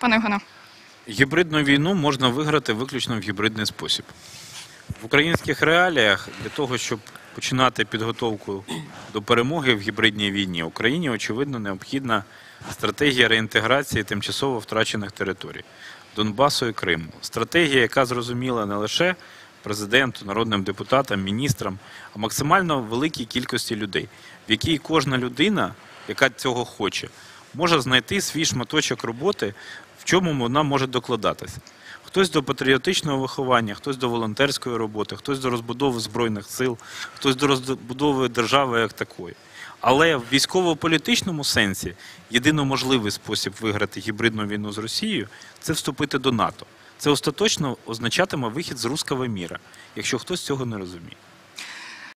Пане Євгене. Гібридну війну можна виграти виключно в гібридний спосіб. В українських реаліях для того, щоб починати підготовку до перемоги в гібридній війні, Україні очевидно необхідна стратегія реінтеграції тимчасово втрачених територій Донбасу і Криму. Стратегія, яка зрозуміла не лише президенту, народним депутатам, міністрам, а максимально великій кількості людей, в якій кожна людина, яка цього хоче, може знайти свій шматочок роботи, в чому вона може докладатися. Хтось до патріотичного виховання, хтось до волонтерської роботи, хтось до розбудови збройних сил, хтось до розбудови держави як такої. Але в військово-політичному сенсі єдино можливий спосіб виграти гібридну війну з Росією це вступити до НАТО. Це остаточно означатиме вихід з руського міра, якщо хтось цього не розуміє.